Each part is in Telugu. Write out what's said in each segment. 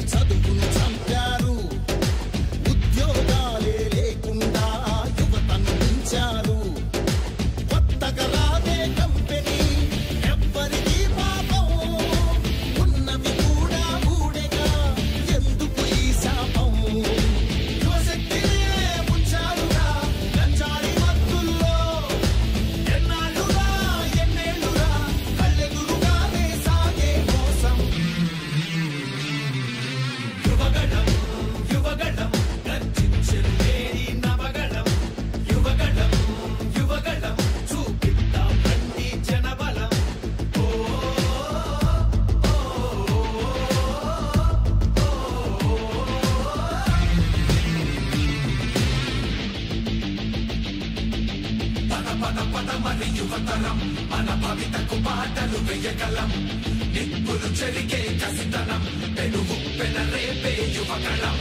to the roots. I'm పద పదమని యువతరం మన భవితకు పాటలు వెయ్యగలం నిప్పులు చెరిగే కసితనం పెనుగు పెనరేపే యువకళం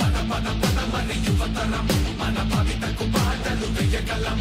పద పద పదమని యువతరం మన భవితకు పాటలు వెయ్యగలం